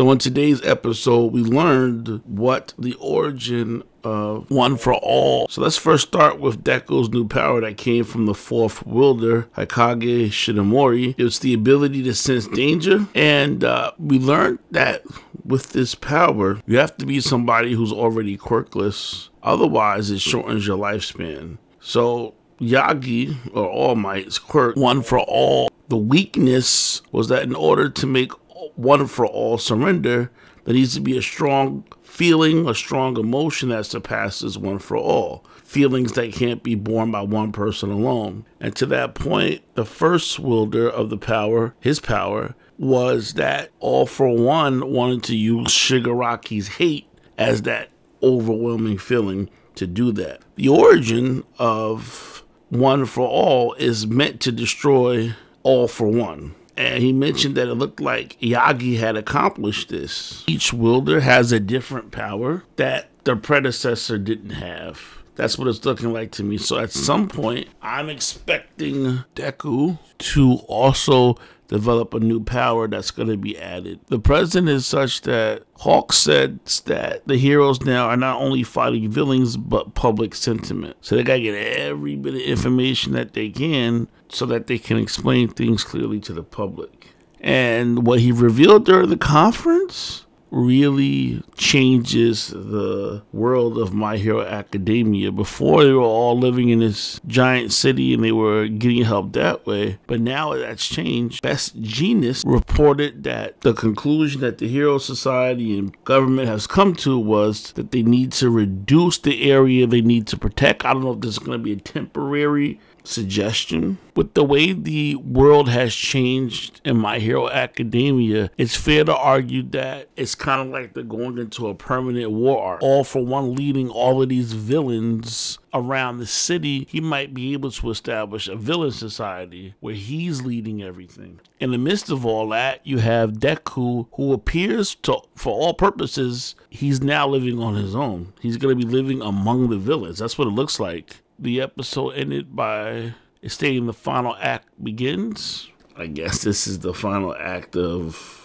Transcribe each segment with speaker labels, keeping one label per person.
Speaker 1: So, in today's episode, we learned what the origin of One for All. So, let's first start with Deku's new power that came from the fourth wielder, Hikage Shinomori. It's the ability to sense danger, and uh, we learned that with this power, you have to be somebody who's already quirkless. Otherwise, it shortens your lifespan. So, Yagi, or All Might's quirk, One for All. The weakness was that in order to make One for All surrender, there needs to be a strong feeling, a strong emotion that surpasses One for All. Feelings that can't be borne by one person alone. And to that point, the first wielder of the power, his power, was that All for One wanted to use Shigaraki's hate as that overwhelming feeling to do that. The origin of One for All is meant to destroy All for One. And he mentioned that it looked like Yagi had accomplished this. Each wielder has a different power that the predecessor didn't have. That's what it's looking like to me. So at some point, I'm expecting Deku to also develop a new power that's going to be added. The president is such that Hawks said that the heroes now are not only fighting villains but public sentiment. So they got to get every bit of information that they can so that they can explain things clearly to the public. And what he revealed during the conference really changes the world of My Hero Academia. Before they were all living in this giant city and they were getting help that way, but now that's changed. Best Jeanist reported that the conclusion that the Hero Society and government has come to was that they need to reduce the area they need to protect. I don't know if this is going to be a temporary suggestion. With the way the world has changed in My Hero Academia, it's fair to argue that it's kind of like they're going into a permanent war. All for one leading all of these villains around the city, he might be able to establish a villain society where he's leading everything. In the midst of all that, you have Deku, who appears to, for all purposes, he's now living on his own. He's going to be living among the villains. That's what it looks like the episode ended by stating the final act begins. I guess this is the final act of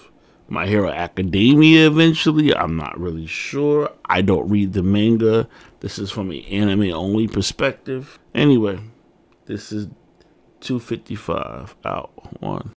Speaker 1: My Hero Academia eventually. I'm not really sure. I don't read the manga. This is from an anime only perspective. Anyway, this is 255 out. One.